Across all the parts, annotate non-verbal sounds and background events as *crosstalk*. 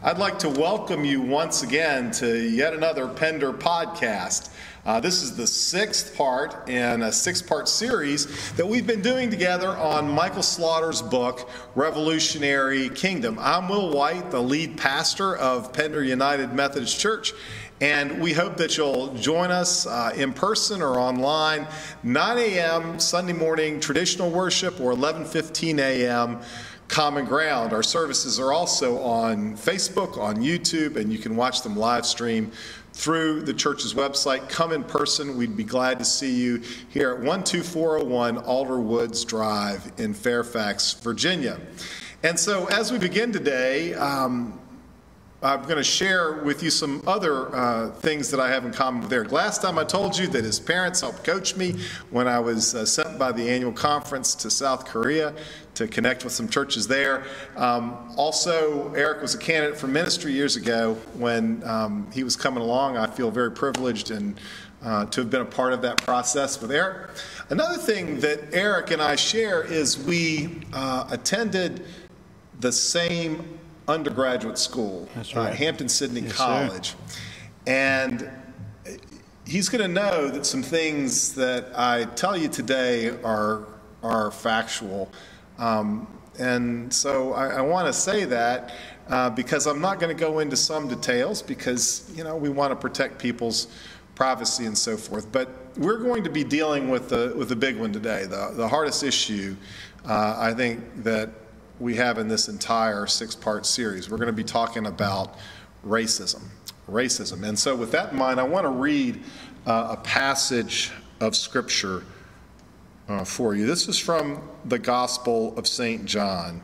I'd like to welcome you once again to yet another Pender podcast. Uh, this is the sixth part in a six part series that we've been doing together on Michael Slaughter's book, Revolutionary Kingdom. I'm Will White, the lead pastor of Pender United Methodist Church. And we hope that you'll join us uh, in person or online, 9 a.m. Sunday morning traditional worship or 11:15 a.m. Common Ground. Our services are also on Facebook, on YouTube, and you can watch them live stream through the church's website. Come in person. We'd be glad to see you here at 12401 Alder Woods Drive in Fairfax, Virginia. And so, as we begin today, um, I'm going to share with you some other uh, things that I have in common with Eric. Last time I told you that his parents helped coach me when I was uh, sent by the annual conference to South Korea to connect with some churches there. Um, also, Eric was a candidate for ministry years ago when um, he was coming along. I feel very privileged and uh, to have been a part of that process with Eric. Another thing that Eric and I share is we uh, attended the same undergraduate school, That's uh. Hampden-Sydney Yes, sir. College. And he's going to know that some things that I tell you today are, are factual. Um, and so I, I want to say that uh, because I'm not going to go into some details because, you know, we want to protect people's privacy and so forth. But we're going to be dealing with the, with the big one today, the, the hardest issue, uh, I think, that we have in this entire six-part series. We're going to be talking about racism, racism. And so with that in mind, I want to read uh, a passage of Scripture uh, for you. This is from the Gospel of St. John.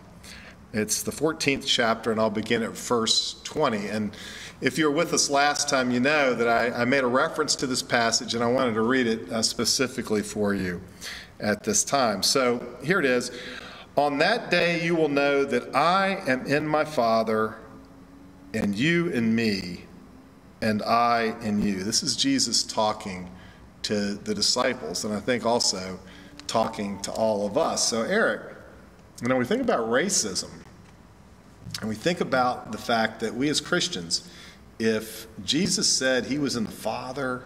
It's the 14th chapter, and I'll begin at verse 20. And if you were with us last time, you know that I, I made a reference to this passage, and I wanted to read it uh, specifically for you at this time. So here it is. On that day, you will know that I am in my Father, and you in me, and I in you. This is Jesus talking to the disciples, and I think also talking to all of us. So, Eric, you know, we think about racism, and we think about the fact that we as Christians, if Jesus said he was in the Father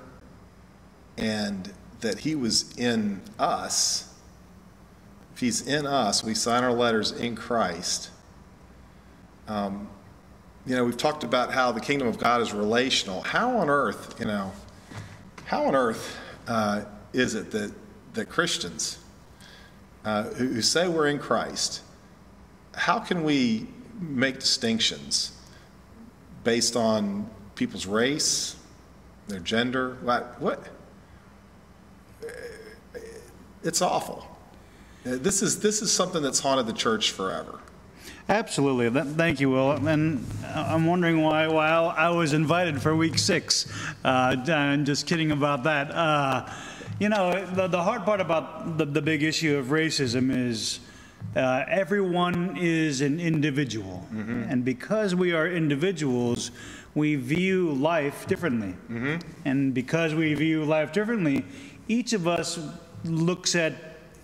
and that he was in us, if he's in us, we sign our letters in Christ. Um, you know, we've talked about how the kingdom of God is relational. How on earth, you know, how on earth uh, is it that, that Christians uh, who, who say we're in Christ, how can we make distinctions based on people's race, their gender? What? what? It's awful. Uh, This is, this is something that's haunted the church forever. Absolutely. Thank you, Will. And I'm wondering why, why I was invited for week six. Uh, I'm just kidding about that. Uh, you know, the, the hard part about the, the big issue of racism is uh, everyone is an individual. And because we are individuals, we view life differently. And because we view life differently, each of us looks at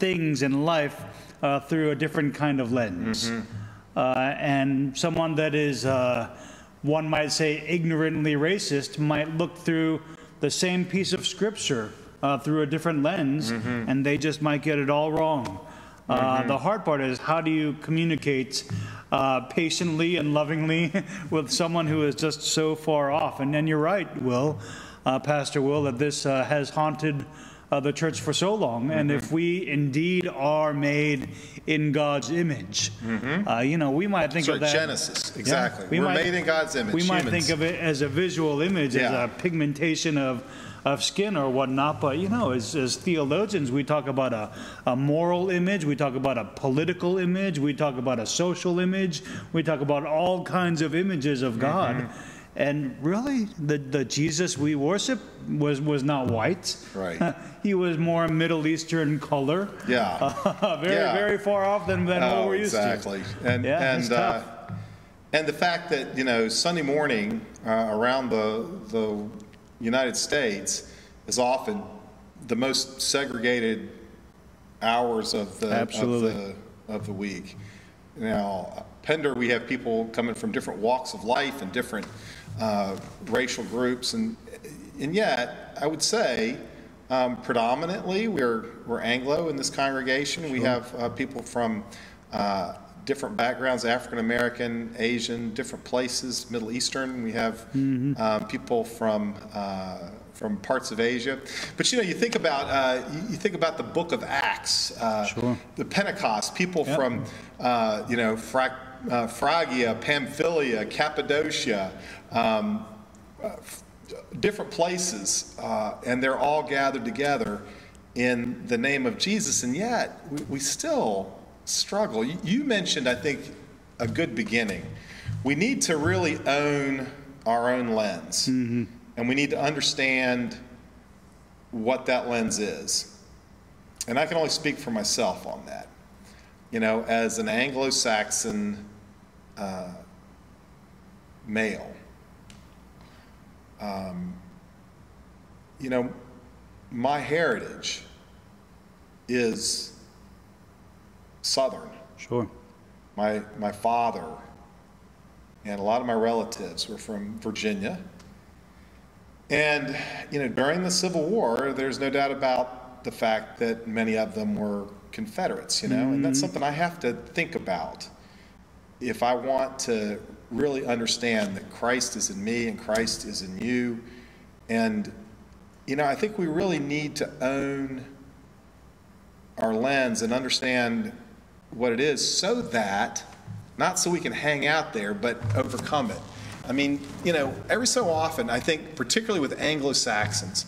things in life uh, through a different kind of lens. Uh, and someone that is, uh, one might say, ignorantly racist might look through the same piece of scripture uh, through a different lens, and they just might get it all wrong. Uh, The hard part is how do you communicate uh, patiently and lovingly *laughs* with someone who is just so far off? And then you're right, Will, uh, Pastor Will, that this uh, has haunted uh, the church for so long. And if we indeed are made in God's image, uh, you know, we might think Sorry, of that. Genesis, exactly. we We're might- made in God's image. We might think of it as a visual image, as a pigmentation of, of skin or whatnot. But, you know, as, as theologians, we talk about a, a moral image, we talk about a political image, we talk about a social image, we talk about all kinds of images of God. Mm-hmm. And really, the, the Jesus we worship was, was not white. Right. *laughs* he was more Middle Eastern color. Yeah. *laughs* very, Yeah. very far off than, than what Oh, we're used exactly. to. And Yeah, and uh, and the fact that you know Sunday morning uh, around the the United States is often the most segregated hours of the Absolutely. of the of the week. Now, Pender, we have people coming from different walks of life and different uh, racial groups, and and yet I would say um, predominantly we're we're Anglo in this congregation. We have uh, people from uh, different backgrounds African American, Asian, different places, Middle Eastern. We have um, people from. Uh, from parts of Asia, but you know, you think about uh, you, think about the Book of Acts, uh, Sure. the Pentecost, people Yep. from uh, you know Phra- uh, Phrygia, Pamphylia, Cappadocia, um, uh, different places, uh, and they're all gathered together in the name of Jesus, and yet we, we still struggle. You, you mentioned, I think, a good beginning. We need to really own our own lens, and we need to understand what that lens is. And I can only speak for myself on that. You know, as an Anglo Saxon uh, male, um, you know, my heritage is Southern. Sure. My, my father and a lot of my relatives were from Virginia. And, you know, during the Civil War, there's no doubt about the fact that many of them were Confederates, you know, and that's something I have to think about if I want to really understand that Christ is in me and Christ is in you. And, you know, I think we really need to own our lens and understand what it is so that, not so we can hang out there, but overcome it. I mean, you know, every so often, I think, particularly with Anglo Saxons,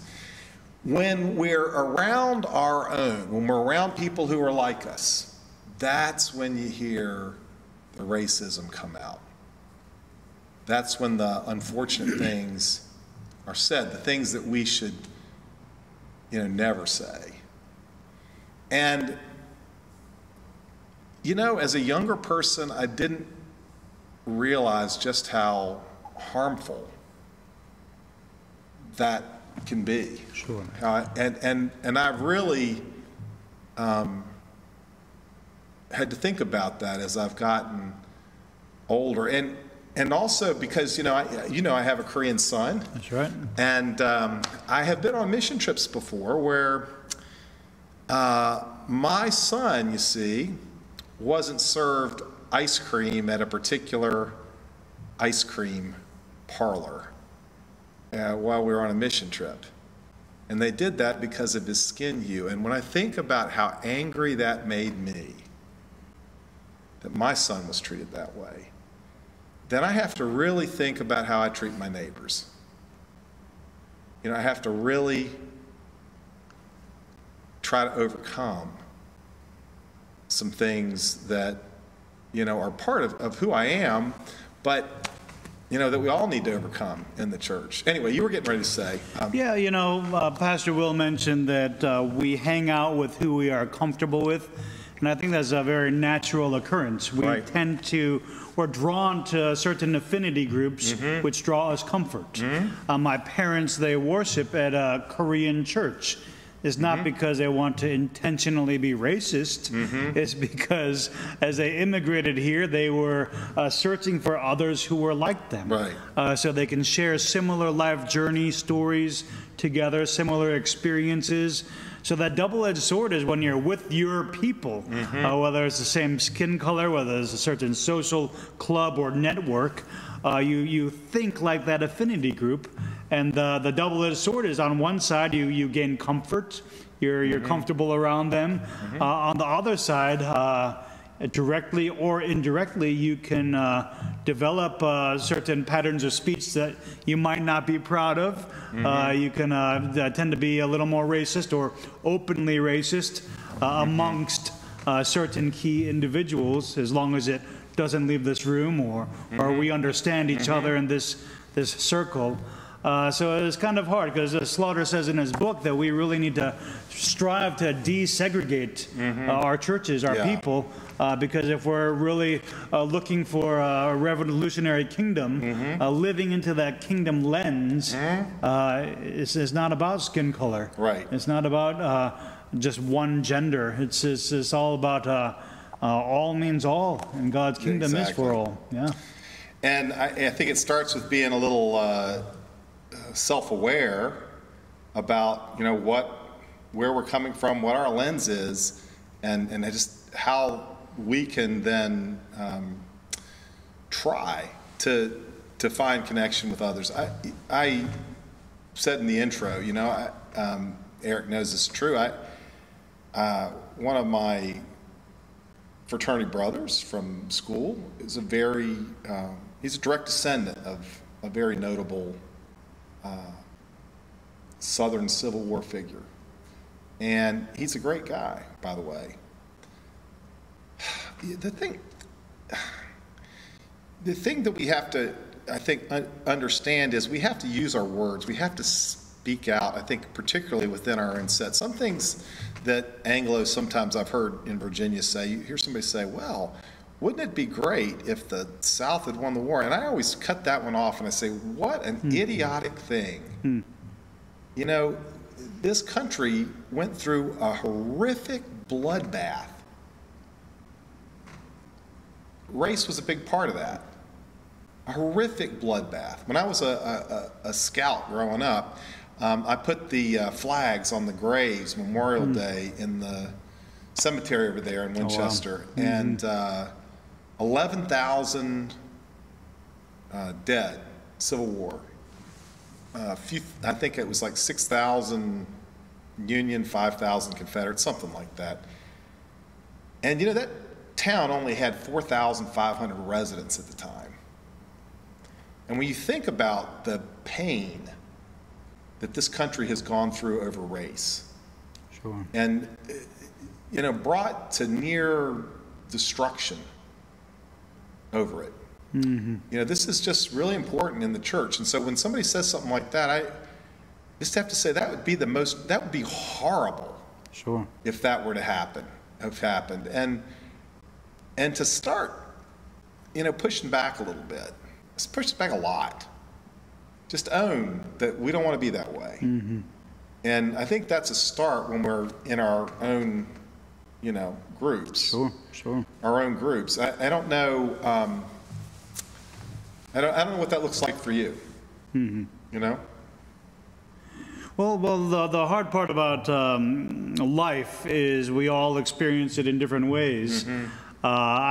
when we're around our own, when we're around people who are like us, that's when you hear the racism come out. That's when the unfortunate *clears throat* things are said, the things that we should, you know, never say. And, you know, as a younger person, I didn't realize just how harmful that can be. Sure. Uh, and, and, and I've really um, had to think about that as I've gotten older. And, and also because, you know, I, you know, I have a Korean son. That's right. And um, I have been on mission trips before where uh, my son, you see, wasn't served ice cream at a particular ice cream parlor uh, while we were on a mission trip. And they did that because of his skin hue. And when I think about how angry that made me, that my son was treated that way, then I have to really think about how I treat my neighbors. You know, I have to really try to overcome some things that, you know, are part of, of who I am, but, you know, that we all need to overcome in the church. Anyway, you were getting ready to say. Um, Yeah, you know, uh, Pastor Will mentioned that uh, we hang out with who we are comfortable with, and I think that's a very natural occurrence. We Right. tend to, we're drawn to certain affinity groups Mm-hmm. which draw us comfort. Uh, my parents, they worship at a Korean church. It's Mm-hmm. not because they want to intentionally be racist. It's because as they immigrated here, they were uh, searching for others who were like them Right. uh, so they can share similar life journey stories together, similar experiences. So that double-edged sword is when you're with your people, uh, whether it's the same skin color, whether it's a certain social club or network, uh, you you think like that affinity group, and the the double-edged sword is on one side you you gain comfort, you're you're comfortable around them. Uh, on the other side. Uh, directly or indirectly, you can uh, develop uh, certain patterns of speech that you might not be proud of. Uh, you can uh, tend to be a little more racist or openly racist uh, amongst uh, certain key individuals, as long as it doesn't leave this room or, or we understand each other in this, this circle. Uh, so it's kind of hard because Slaughter says in his book that we really need to strive to desegregate uh, our churches, our Yeah. people, uh, because if we're really uh, looking for a revolutionary kingdom, Mm-hmm. uh, living into that kingdom lens uh, is, is not about skin color. Right. It's not about uh, just one gender. It's, it's, it's all about uh, uh, all means all, and God's kingdom is for all. Yeah. And I, I think it starts with being a little uh, self-aware about, you know, what, where we're coming from, what our lens is, and, and just how we can then um, try to, to find connection with others. I, I said in the intro, you know, I, um, Eric knows this is true. I, uh, one of my fraternity brothers from school is a very, um, he's a direct descendant of a very notable uh, Southern Civil War figure. And he's a great guy, by the way. *sighs* The thing, *sighs* the thing that we have to, I think, un- understand is we have to use our words. We have to speak out, I think, particularly within our own set. Some things that Anglos, sometimes I've heard in Virginia say, you hear somebody say, well, wouldn't it be great if the South had won the war? And I always cut that one off and I say, what an idiotic thing. You know, this country went through a horrific bloodbath. Race was a big part of that. A horrific bloodbath. When I was a, a, a scout growing up, um, I put the uh, flags on the graves Memorial Day in the cemetery over there in Winchester, and uh, 11,000 uh, dead, Civil War. Uh, few, I think it was like 6,000 Union, 5,000 Confederate, something like that. And you know, that town only had 4,500 residents at the time. And when you think about the pain that this country has gone through over race, Sure. and uh, you know brought to near destruction over it. Mm-hmm. You know this is just really important in the church. And so when somebody says something like that i just have to say that would be the most that would be horrible Sure. if that were to happen have happened. And and to start you know pushing back a little bit let's push back a lot. Just own that we don't want to be that way. Mm-hmm. And i think that's a start when we're in our own you know groups Sure. Sure. our own groups i, I don't know um, I, don't, I don't know what that looks like for you you know Well, well, the, the hard part about um, life is we all experience it in different ways. Mm-hmm. Uh,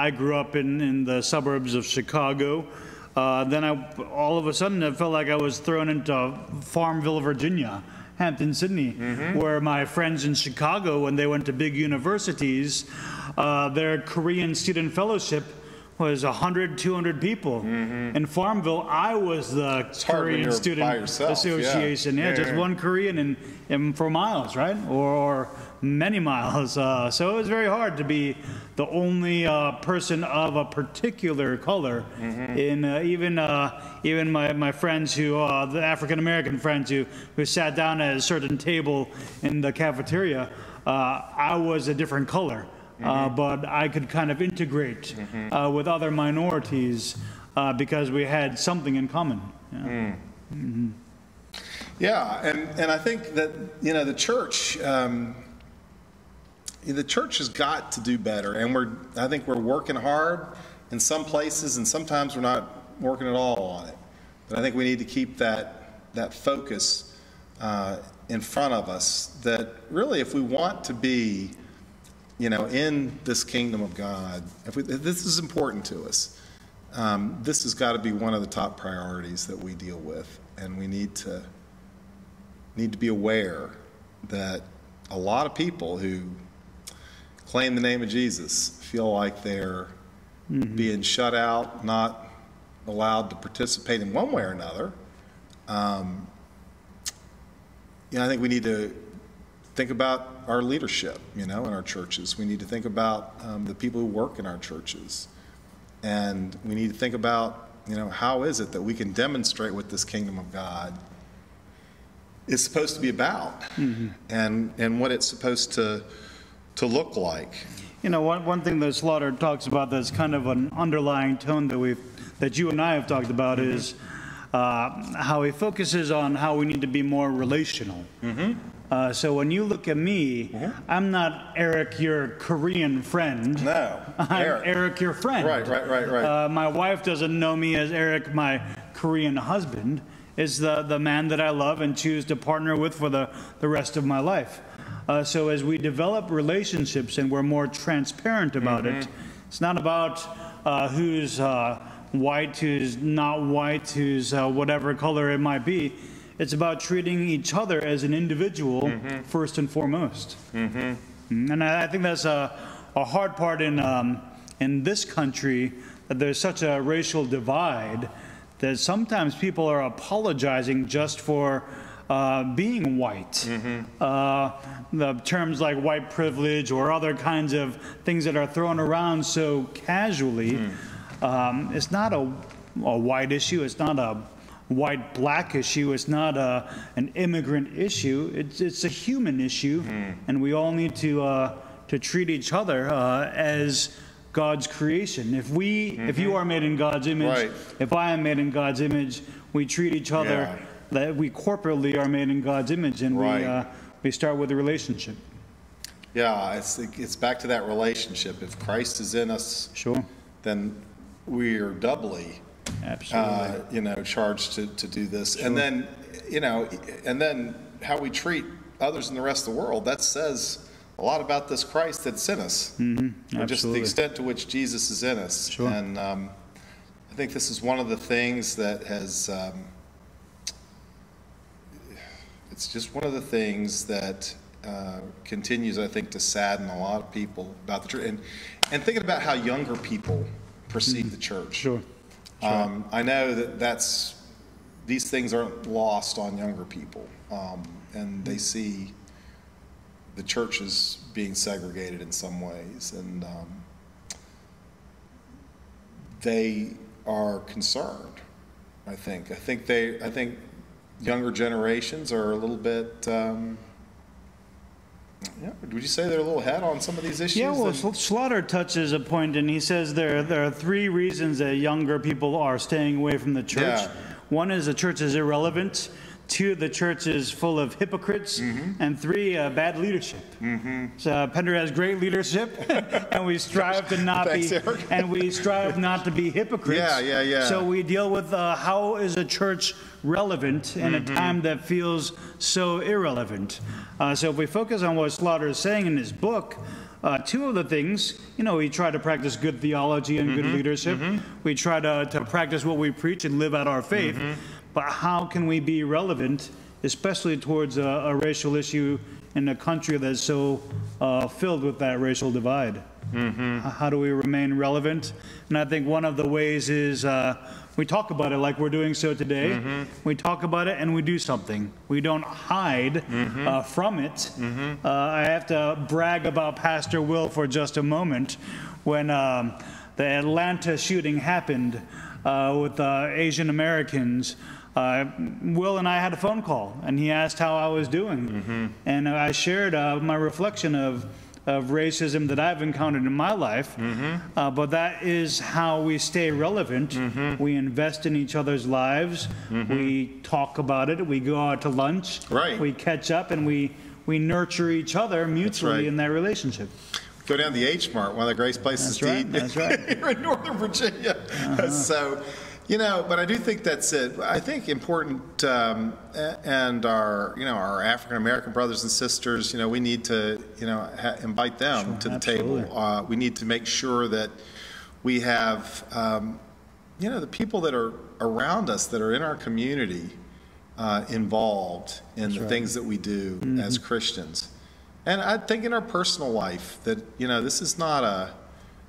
I grew up in, in the suburbs of Chicago. Uh, then I, all of a sudden, it felt like I was thrown into Farmville, Virginia, Hampden, Sydney, Mm-hmm. where my friends in Chicago, when they went to big universities, uh, their Korean student fellowship was 100, 200 people. In Farmville, I was the Mm-hmm. when Korean Student yourself, yeah. Association. Yeah, Yeah, just yeah. one Korean in, in for miles, right? Or, or many *laughs* miles. Uh, so it was very hard to be the only uh, person of a particular color. Mm-hmm. In uh, even uh, even my, my friends who uh, the African American friends who who sat down at a certain table in the cafeteria, uh, I was a different color. Uh, Mm-hmm. but I could kind of integrate uh, with other minorities uh, because we had something in common. Yeah. Yeah, and, and I think that, you know, the church, um, the church has got to do better. And we're, I think we're working hard in some places, and sometimes we're not working at all on it. But I think we need to keep that, that focus uh, in front of us that really, if we want to be, you know, in this kingdom of God, if, we, if this is important to us, um, this has got to be one of the top priorities that we deal with. And we need to need to be aware that a lot of people who claim the name of Jesus feel like they're being shut out, not allowed to participate in one way or another. Um, you know, I think we need to think about our leadership, you know, in our churches. We need to think about um, the people who work in our churches. And we need to think about, you know, how is it that we can demonstrate what this kingdom of God is supposed to be about and, and what it's supposed to, to look like. You know, one, one thing that Slaughter talks about that's kind of an underlying tone that we've that you and I have talked about is uh, how he focuses on how we need to be more relational. Uh, so when you look at me, I'm not Eric, your Korean friend. No, *laughs* I'm Eric. Eric, your friend. Right, right, right, right. Uh, my wife doesn't know me as Eric, my Korean husband. Is the, the man that I love and choose to partner with for the, the rest of my life. Uh, so as we develop relationships and we're more transparent about Mm-hmm. it, it's not about uh, who's uh, white, who's not white, who's uh, whatever color it might be. It's about treating each other as an individual Mm-hmm. first and foremost. Mm, And I I think that's a, a hard part in, um, in this country, that there's such a racial divide that sometimes people are apologizing just for uh, being white. Uh, the terms like white privilege or other kinds of things that are thrown around so casually. Um, it's not a, a white issue. It's not a white black issue. It's not a, an immigrant issue. It's, it's a human issue, and we all need to uh, to treat each other uh, as God's creation. If we, if you are made in God's image, Right. if I am made in God's image, we treat each other Yeah. That we corporately are made in God's image, and Right. we uh, we start with a relationship. Yeah, it's, it's back to that relationship. If Christ is in us, Sure, then we are doubly, absolutely. uh, you know, charged to, to do this. And then, you know, and then how we treat others in the rest of the world, that says a lot about this Christ that's in us. Mm-hmm, Just the extent to which Jesus is in us. Sure. And um, I think this is one of the things that has, um, it's just one of the things that uh, continues, I think, to sadden a lot of people about the church. And, and thinking about how younger people perceive the church. sure. Um, I know that that's, these things aren't lost on younger people. Um, and they see the church as being segregated in some ways. And um, they are concerned, I think. I think they, I think younger generations are a little bit, um, yeah, would you say they're a little ahead on some of these issues? Yeah, well, Slaughter touches a point, and he says there there are three reasons that younger people are staying away from the church. Yeah. One is the church is irrelevant. Two, the church is full of hypocrites, Mm-hmm. and three, uh, bad leadership. So uh, Pender has great leadership, *laughs* and we strive to not Thanks, be Eric. *laughs* and we strive not to be hypocrites. Yeah, yeah, yeah. So we deal with uh, how is a church relevant in Mm-hmm. a time that feels so irrelevant. Uh, so if we focus on what Slaughter is saying in his book, uh, two of the things, you know, we try to practice good theology and Mm-hmm. good leadership. We try to, to practice what we preach and live out our faith. Mm-hmm. But how can we be relevant, especially towards a, a racial issue in a country that's so uh, filled with that racial divide? Mm-hmm. How do we remain relevant? And I think one of the ways is uh, we talk about it like we're doing so today. Mm-hmm. We talk about it and we do something. We don't hide Mm-hmm. uh, from it. Uh, I have to brag about Pastor Will for just a moment. When um, the Atlanta shooting happened uh, with uh, Asian Americans, uh, Will and I had a phone call, and he asked how I was doing. Mm-hmm. And I shared uh, my reflection of of racism that I've encountered in my life. Mm-hmm. Uh, but that is how we stay relevant. We invest in each other's lives. We talk about it. We go out to lunch. Right. We catch up and we, we nurture each other mutually right. in that relationship. Go down to the H Mart, one of the greatest places That's to right, eat that's right. Here *laughs* in Northern Virginia. So, you know, but I do think that's it. I think important, um, and our, you know, our African American brothers and sisters, you know, we need to, you know, ha- invite them to the absolutely. table. Uh, we need to make sure that we have, um, you know, the people that are around us, that are in our community, uh, involved in the things that we do Mm-hmm. as Christians. And I think in our personal life that, you know, this is not a,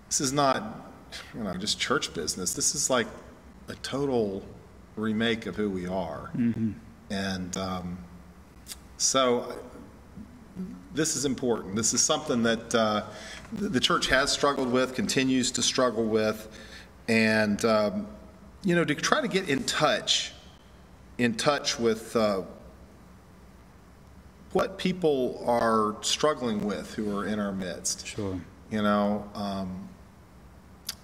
this is not, you know, just church business. This is like a total remake of who we are. And um, so this is important. This is something that uh, the the church has struggled with, continues to struggle with, and um, you know, to try to get in touch, in touch with uh, what people are struggling with who are in our midst. Sure. You know, um,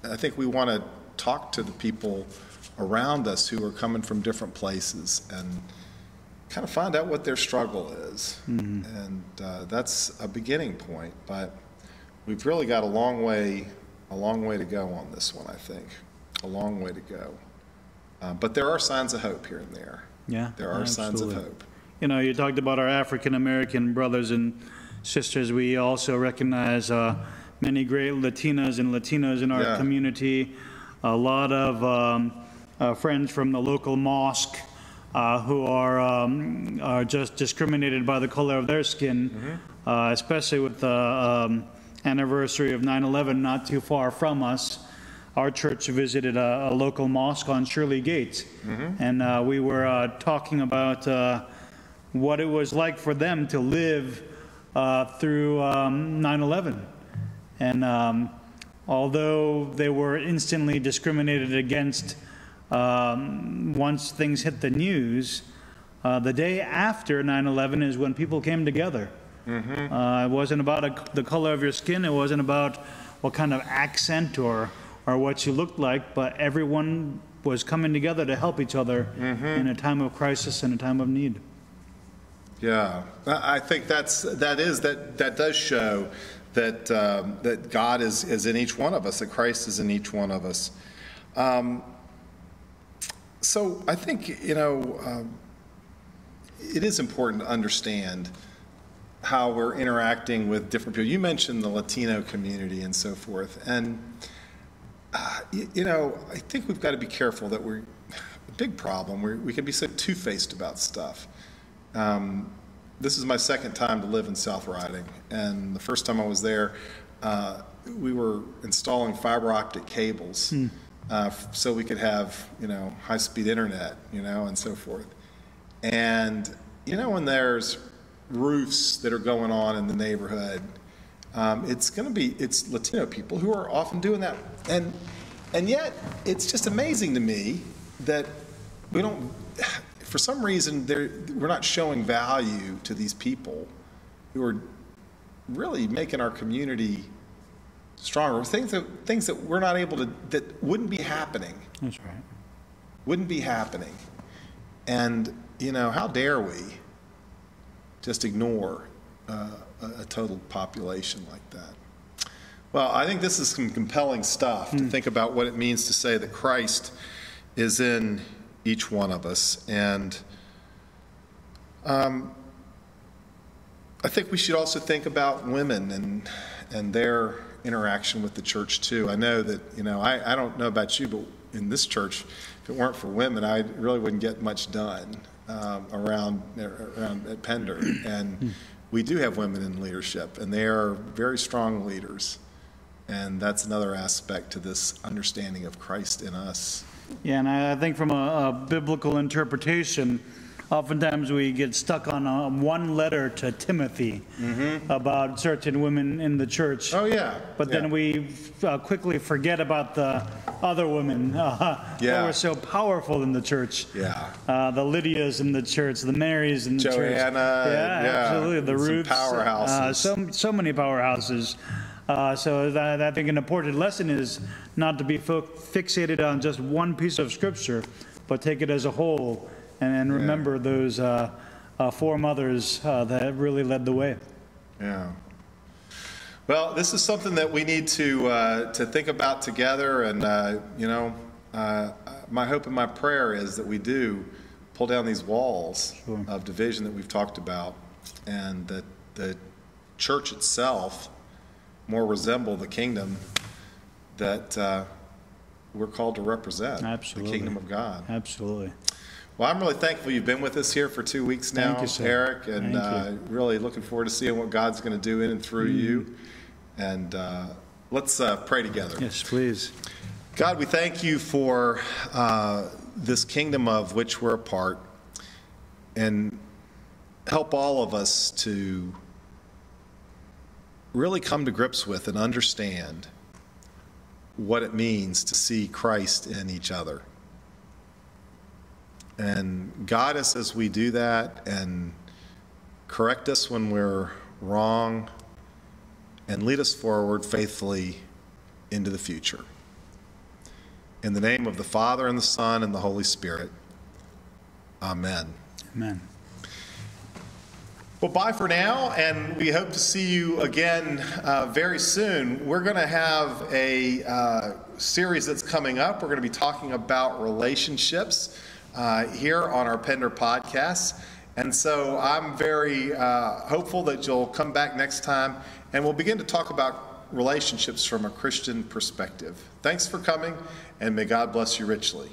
I think we want to talk to the people around us who are coming from different places and kind of find out what their struggle is. And uh, that's a beginning point, but we've really got a long way, a long way to go on this one, I think. A long way to go. Uh, But there are signs of hope here and there. Yeah, There are signs of hope. You know, you talked about our African-American brothers and sisters. We also recognize uh, many great Latinas and Latinos in our Yeah. community. A lot of um, friends from the local mosque uh, who are, um, are just discriminated by the color of their skin, Mm-hmm. uh, especially with the um, anniversary of 9/11 not too far from us. Our church visited a, a local mosque on Shirley Gate, and uh, we were uh, talking about uh, what it was like for them to live uh, through um, 9/11. And um, although they were instantly discriminated against um, once things hit the news, uh, the day after 9/11 is when people came together. Uh, it wasn't about a, the color of your skin. It wasn't about what kind of accent or or what you looked like, but everyone was coming together to help each other in a time of crisis and a time of need. Yeah, I I think that's, that is, that, that does show that, um, that God is, is in each one of us, that Christ is in each one of us. Um, So I think, you know, um, it is important to understand how we're interacting with different people. You mentioned the Latino community and so forth, and, uh, y- you know, I think we've got to be careful that we're, a big problem, we we can be so two-faced about stuff. Um, This is my second time to live in South Riding, and the first time I was there, uh, we were installing fiber optic cables uh, so we could have, you know, high-speed internet, you know, and so forth. And, you know, when there's roofs that are going on in the neighborhood, um, it's going to be, it's Latino people who are often doing that. And, and yet, it's just amazing to me that we don't, *sighs* for some reason, we're not showing value to these people who are really making our community stronger. Things that, things that we're not able to, that wouldn't be happening That's right. wouldn't be happening. And, you know, how dare we just ignore uh, a, a total population like that? Well, I think this is some compelling stuff to think about what it means to say that Christ is in each one of us. And um, I think we should also think about women and, and their interaction with the church too. I know that, you know, I, I don't know about you, but in this church, if it weren't for women, I really wouldn't get much done um, around, around at Pender. And we do have women in leadership, and they are very strong leaders. And that's another aspect to this understanding of Christ in us. Yeah, and I I think from a, a biblical interpretation, oftentimes we get stuck on uh one letter to Timothy about certain women in the church. Oh, yeah. But then we uh, quickly forget about the other women uh, *laughs* that Yeah. were so powerful in the church. Yeah. Uh, the Lydias in the church, the Marys in the church. Joanna, Yeah, yeah, absolutely. The some Ruths. Uh, powerhouses. so, so many powerhouses. Uh, so that, I think an important lesson is not to be fo- fixated on just one piece of scripture, but take it as a whole and, and remember those uh, uh, four mothers uh, that really led the way. Yeah. Well, this is something that we need to, uh, to think about together, and, uh, you know, uh, my hope and my prayer is that we do pull down these walls Sure. of division that we've talked about, and that the church itself more resemble the kingdom that uh, we're called to represent, Absolutely. the kingdom of God. Absolutely. Well, I'm really thankful you've been with us here for two weeks now, you. Eric, and uh, really looking forward to seeing what God's going to do in and through you. And uh, let's uh, pray together. Yes, please. God, we thank you for uh, this kingdom of which we're a part, and help all of us to really come to grips with and understand what it means to see Christ in each other. And guide us as we do that, and correct us when we're wrong, and lead us forward faithfully into the future. In the name of the Father, and the Son, and the Holy Spirit. Amen. Amen. Well, bye for now, and we hope to see you again uh, very soon. We're going to have a uh, series that's coming up. We're going to be talking about relationships uh, here on our Pender podcast. And so I'm very uh, hopeful that you'll come back next time and we'll begin to talk about relationships from a Christian perspective. Thanks for coming, and may God bless you richly.